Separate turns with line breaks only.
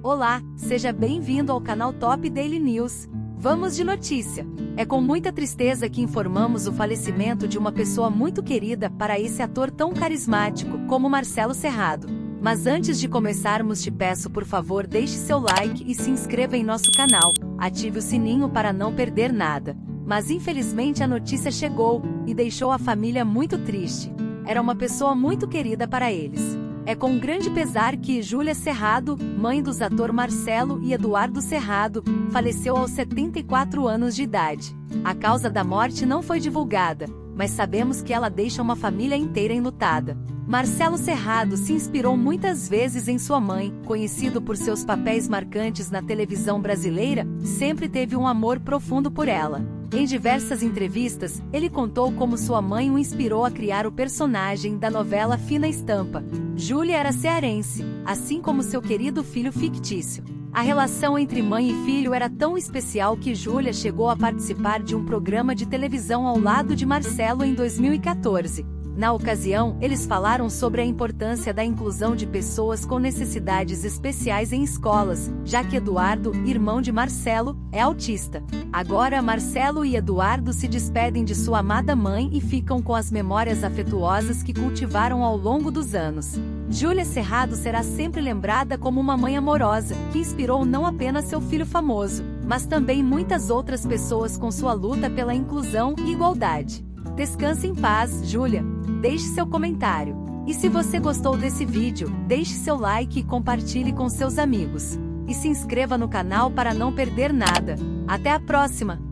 Olá, seja bem-vindo ao canal Top Daily News. Vamos de notícia. É com muita tristeza que informamos o falecimento de uma pessoa muito querida para esse ator tão carismático como Marcelo Serrado. Mas antes de começarmos, te peço por favor deixe seu like e se inscreva em nosso canal. Ative o sininho para não perder nada. Mas infelizmente a notícia chegou e deixou a família muito triste. Era uma pessoa muito querida para eles. É com grande pesar que Júlia Cerrado, mãe dos atores Marcelo e Eduardo Cerrado, faleceu aos 74 anos de idade. A causa da morte não foi divulgada, mas sabemos que ela deixa uma família inteira enlutada. Marcelo Cerrado se inspirou muitas vezes em sua mãe, conhecido por seus papéis marcantes na televisão brasileira, sempre teve um amor profundo por ela. Em diversas entrevistas, ele contou como sua mãe o inspirou a criar o personagem da novela Fina Estampa. Júlia era cearense, assim como seu querido filho fictício. A relação entre mãe e filho era tão especial que Júlia chegou a participar de um programa de televisão ao lado de Marcelo em 2014. Na ocasião, eles falaram sobre a importância da inclusão de pessoas com necessidades especiais em escolas, já que Eduardo, irmão de Marcelo, é autista. Agora Marcelo e Eduardo se despedem de sua amada mãe e ficam com as memórias afetuosas que cultivaram ao longo dos anos. Júlia Cerrado será sempre lembrada como uma mãe amorosa, que inspirou não apenas seu filho famoso, mas também muitas outras pessoas com sua luta pela inclusão e igualdade. Descanse em paz, Júlia. Deixe seu comentário. E se você gostou desse vídeo, deixe seu like e compartilhe com seus amigos. E se inscreva no canal para não perder nada. Até a próxima!